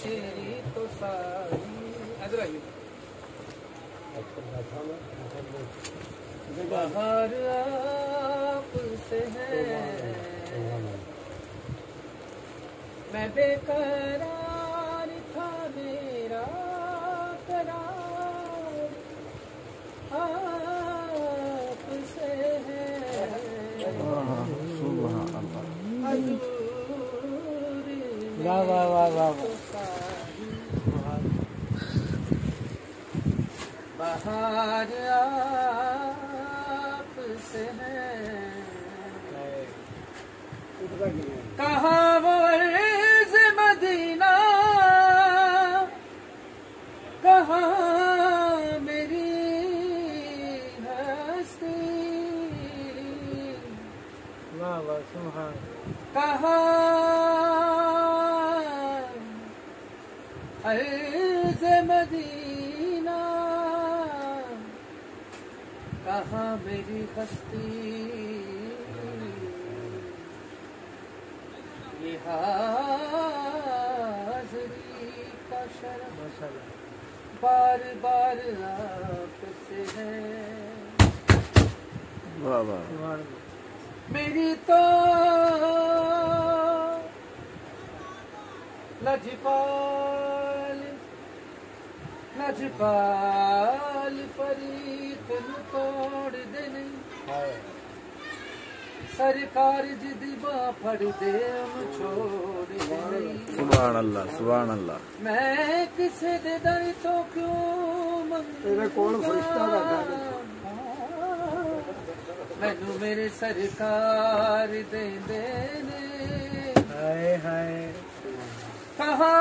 तेरी तो सारी इधर आइए बाहर आप है। मैं बेकरार वाह वाह वाह वाह बाहर आप से है। कहाँ वो मदीना कहाँ मेरी हस्ती। वाह वाह सुभान। कहाँ अर्ज़ मदीना। कहाँ मेरी हस्ती? ये हाज़री का शर्म। बार बार आपसे है। वाह वाह। सुभान मेरी तो लजपाल ਰਾਜਪਾਲ ਫਰੀਕ ਨੂੰ ਤੋੜਦੇ ਨਹੀਂ ਸਰਕਾਰ ਜਿੱਦੀ ਬਾ ਫੜਦੇ ਉਹਨੂੰ ਛੋੜਦੇ ਨਹੀਂ ਸੁਭਾਨ ਅੱਲਾ ਸੁਭਾਨ ਅੱਲਾ ਮੈਂ ਕਿਸੇ ਦੇ ਦਰ ਤੋਂ ਕਿਉਂ ਮੰਗ ਕੋਲ ਫਰਿਸ਼ਤਾ ਦਾ ਮੈਨੂੰ ਮੇਰੇ ਸਰਕਾਰ ਦੇ ਨੇ। ਹਾਏ ਹਾਏ। ਕਹਾ